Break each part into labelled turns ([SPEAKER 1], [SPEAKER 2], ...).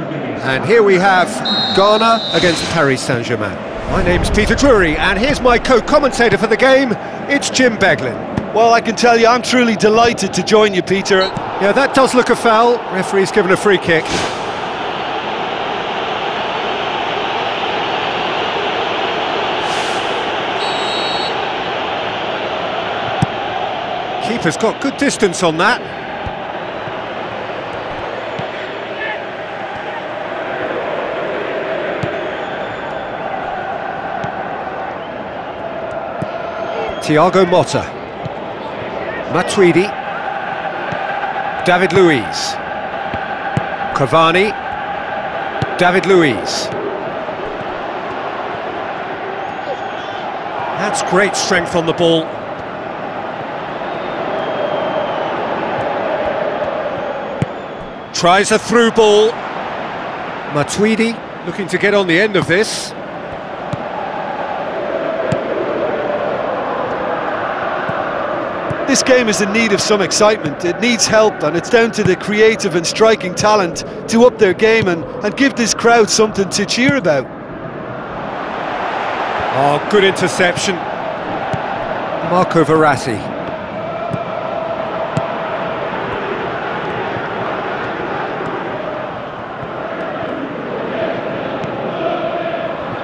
[SPEAKER 1] And here we have Ghana against Paris Saint-Germain. My name's Peter Drury, and here's my co-commentator for the game, it's Jim Beglin.
[SPEAKER 2] Well, I can tell you, I'm truly delighted to join you, Peter.
[SPEAKER 1] Yeah, that does look a foul. Referee's given a free kick. Keeper's got good distance on that. Thiago Motta. Matuidi. David Luiz. Cavani. David Luiz. That's great strength on the ball. Tries a through ball. Matuidi looking to get on the end of this.
[SPEAKER 2] This game is in need of some excitement. It needs help, and it's down to the creative and striking talent to up their game and, and give this crowd something to cheer about.
[SPEAKER 1] Oh, good interception. Marco Verratti.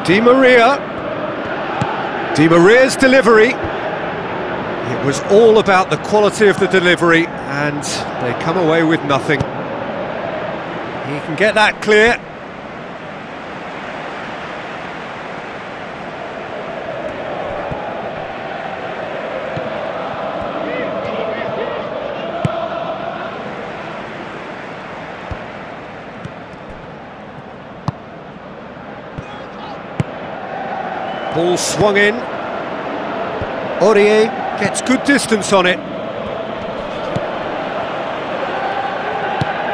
[SPEAKER 1] Di Maria. Di Maria's delivery. It was all about the quality of the delivery, and they come away with nothing. He can get that clear. Ball swung in. Aurier gets good distance on it.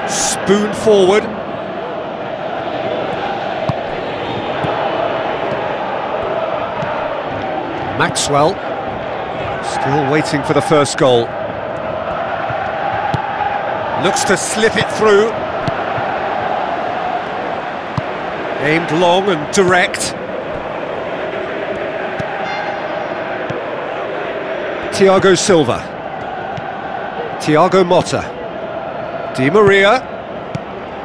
[SPEAKER 1] Spoon forward. Maxwell still waiting for the first goal. Looks to slip it through. Aimed long and direct. Thiago Silva. Thiago Motta. Di Maria.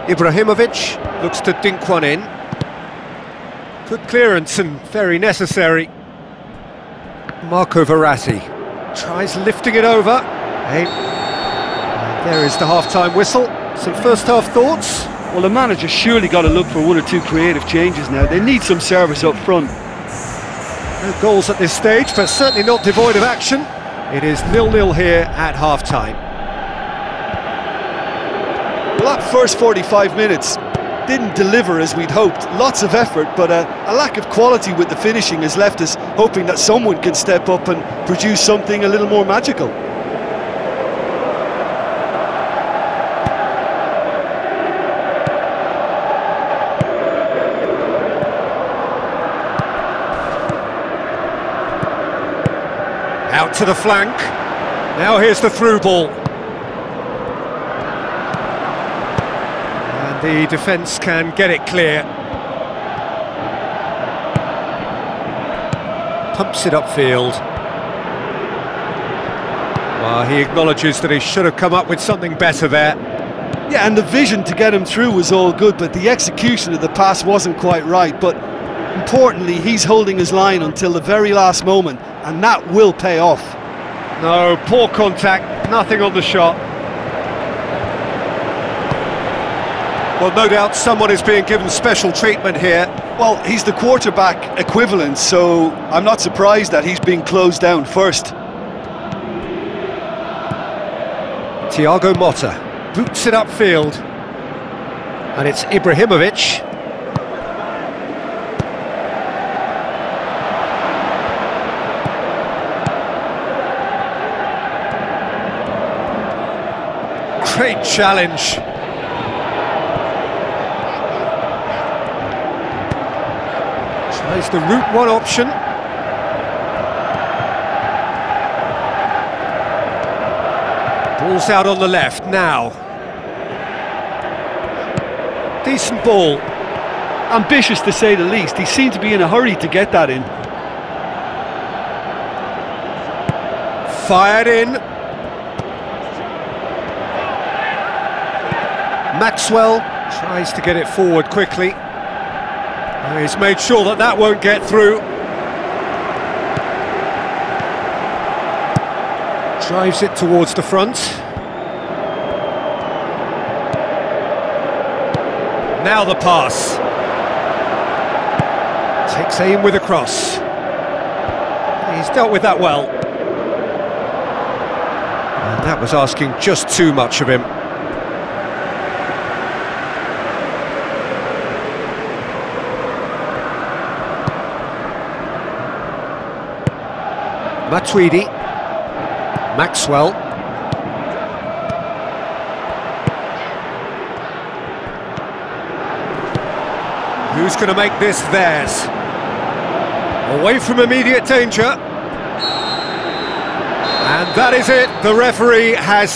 [SPEAKER 1] Ibrahimovic looks to dink one in. Good clearance and very necessary. Marco Verratti tries lifting it over. Hey. There is the half-time whistle. Some first-half thoughts?
[SPEAKER 2] Well, the manager surely got to look for one or two creative changes now. They need some service up front.
[SPEAKER 1] No goals at this stage, but certainly not devoid of action. It is nil-nil here at half-time.
[SPEAKER 2] Well, that first 45 minutes didn't deliver as we'd hoped. Lots of effort, but a, a, lack of quality with the finishing has left us hoping that someone can step up and produce something a little more magical.
[SPEAKER 1] Out to the flank. Now here's the through ball. And the defence can get it clear. Pumps it upfield. Well, he acknowledges that he should have come up with something better there.
[SPEAKER 2] Yeah, and the vision to get him through was all good, but the execution of the pass wasn't quite right. But importantly, he's holding his line until the very last moment, and that will pay off.
[SPEAKER 1] No, poor contact, nothing on the shot. Well, no doubt someone is being given special treatment here.
[SPEAKER 2] Well, he's the quarterback equivalent, so I'm not surprised that he's being closed down first.
[SPEAKER 1] Thiago Motta boots it upfield. And it's Ibrahimovic. Great challenge. Tries the route one option. Ball's out on the left now. Decent ball.
[SPEAKER 2] Ambitious to say the least. He seemed to be in a hurry to get that in.
[SPEAKER 1] Fired in. Maxwell tries to get it forward quickly. He's made sure that that won't get through. Drives it towards the front. Now the pass. Takes aim with a cross. He's dealt with that well. And that was asking just too much of him. Matuidi. Maxwell. Who's going to make this theirs? Away from immediate danger. And that is it. The referee has